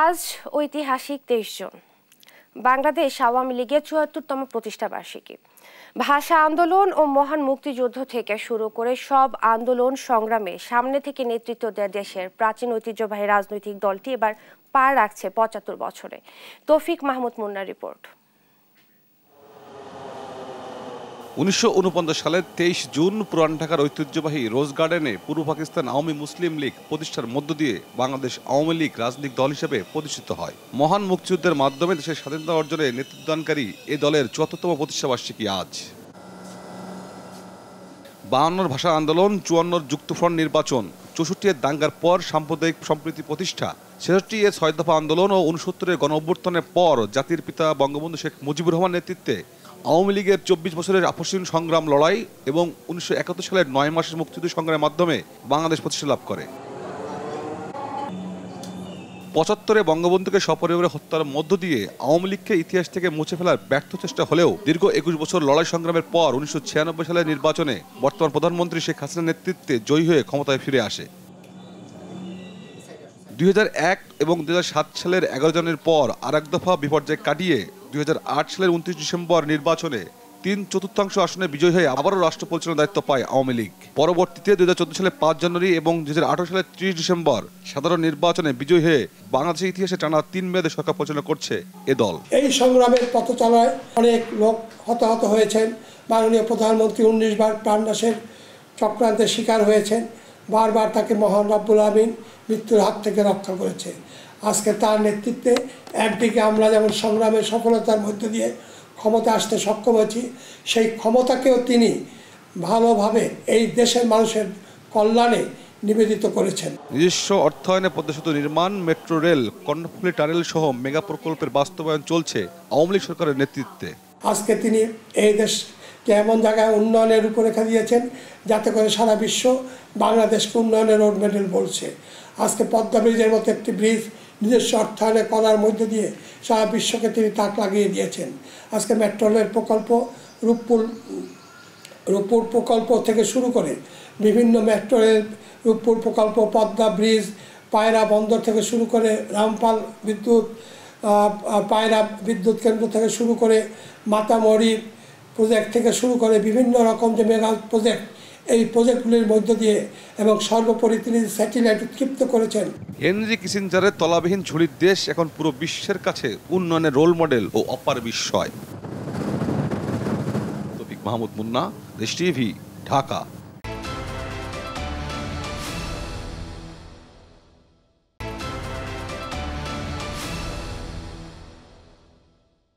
আজ ঐতিহাসিক তেইশ জুন। বাংলাদেশ আওয়ামী লীগের চুয়াত্তরতম প্রতিষ্ঠা বার্ষিকী। ভাষা আন্দোলন ও মহান মুক্তিযুদ্ধ থেকে শুরু করে সব আন্দোলন সংগ্রামে সামনে থেকে নেতৃত্ব দেয়া দেশের প্রাচীন ঐতিহ্যবাহী রাজনৈতিক দলটি এবার পা রাখছে পঁচাত্তর বছরে। তৌফিক মাহমুদ মুন্নার রিপোর্ট। উনিশশো সালের তেইশ জুন পুরান ঢাকার ঐতিহ্যবাহী রোজ গার্ডেনে পূর্ব পাকিস্তান আওয়ামী মুসলিম লীগ প্রতিষ্ঠার মধ্য দিয়ে বাংলাদেশ আওয়ামী লীগ রাজনৈতিক দল হিসেবে প্রতিষ্ঠিত হয়। মহান মুক্তিযুদ্ধের মাধ্যমে দেশের স্বাধীনতা অর্জনে নেতৃত্বদানকারী এ দলের চুয়াত্তরতম প্রতিষ্ঠাবার্ষিকী আজ। বায়ান্নর ভাষা আন্দোলন, চুয়ান্নর যুক্তফ্রন্ট নির্বাচন, চৌষট্টি এর দাঙ্গার পর সাম্প্রদায়িক সম্প্রীতি প্রতিষ্ঠা, ছেষট্টি এর ছয় দফা আন্দোলন ও উনসত্তরের গণ অভ্যর্থনের পর জাতির পিতা বঙ্গবন্ধু শেখ মুজিবুর রহমান নেতৃত্বে আওয়ামী লীগের চব্বিশ বছরের আপসীন সংগ্রাম লড়াই এবং উনিশশো একাত্তর সালের নয় মাসের মুক্তিযুদ্ধ সংগ্রামের মাধ্যমে বাংলাদেশ প্রতিষ্ঠা লাভ করে। পঁচাত্তরে বঙ্গবন্ধুকে সপরিবারে হত্যার মধ্য দিয়ে আওয়ামী লীগকে ইতিহাস থেকে মুছে ফেলার ব্যর্থ চেষ্টা হলেও দীর্ঘ একুশ বছর লড়াই সংগ্রামের পর উনিশশো সালের নির্বাচনে বর্তমান প্রধানমন্ত্রী শেখ হাসিনার নেতৃত্বে জয়ী হয়ে ক্ষমতায় ফিরে আসে। দুই হাজার এক এবং দুই হাজার সাত সালের এগারো জনের পর আর এক দফা বিপর্যয় কাটিয়ে দুই সালের উনত্রিশ ডিসেম্বর নির্বাচনে তিন চতুর্থাংশ আসনে বিজয় হয়ে আবারও রাষ্ট্র পরিচালনার দায়িত্ব পায় আওয়ামী লীগ। পরবর্তীতে দুই সালে পাঁচ জানুয়ারি এবং দুই সালের ত্রিশ ডিসেম্বর সাধারণ নির্বাচনে বিজয় হয়ে বাংলাদেশের ইতিহাসে টানা তিন মেয়াদে সরকার পরিচালনা করছে এ দল। এই সংগ্রামের পথচলায় অনেক লোক হতাহত হয়েছেন। মাননীয় প্রধানমন্ত্রী উনিশ বার প্রাণনাশের চক্রান্তের শিকার হয়েছেন। বারবার তাকে মহান রব্বুল আমিন মৃত্যুর হাত থেকে রক্ষা করেছে আজকে তার নেতৃত্বে একদিকে আমরা যেমন সংগ্রামের সফলতার মধ্য দিয়ে ক্ষমতা আসতে সক্ষম হয়েছি সেই ক্ষমতাকেও তিনি ভালোভাবে এই দেশের মানুষের কল্যাণে নিবেদিত করেছেন। নিজস্ব অর্থায়নে পদ্মাসেতু নির্মাণ মেট্রো রেল কর্ণফুলী টানেল সহ মেগা প্রকল্পের বাস্তবায়ন চলছে আওয়ামী লীগ সরকারের নেতৃত্বে। আজকে তিনি এই দেশকে এমন জায়গায় উন্নয়নের রূপরেখা দিয়েছেন যাতে করে সারা বিশ্ব বাংলাদেশকে উন্নয়নের রোড মেডেল বলছে। আজকে পদ্মা ব্রিজের মতো একটি ব্রিজ নিজস্ব অর্থায়নে করার মধ্য দিয়ে সারা বিশ্বকে তিনি তাক লাগিয়ে দিয়েছেন। আজকে মেট্রো রেল প্রকল্প, রূপপুর রূপপুর প্রকল্প থেকে শুরু করে বিভিন্ন মেট্রো রেল রূপপুর প্রকল্প, পদ্মা ব্রিজ, পায়রা বন্দর থেকে শুরু করে রামপাল বিদ্যুৎ পায়রা বিদ্যুৎ কেন্দ্র থেকে শুরু করে মাতামরি প্রজেক্ট থেকে শুরু করে বিভিন্ন রকম যে মেগা প্রজেক্ট এই প্রজেক্টগুলির মধ্য দিয়ে এবং সর্বোপরি তিনি স্যাটেলাইট উৎক্ষিপ্ত করেছেন। হেনরি কিসিঞ্জারের তলাবিহীন ঝুড়ির দেশ, এখন পুরো বিশ্বের কাছে উন্নয়নের রোল মডেল ও অপার বিস্ময়। তফিক মাহমুদ মুন্না, দেশ টিভি, ঢাকা।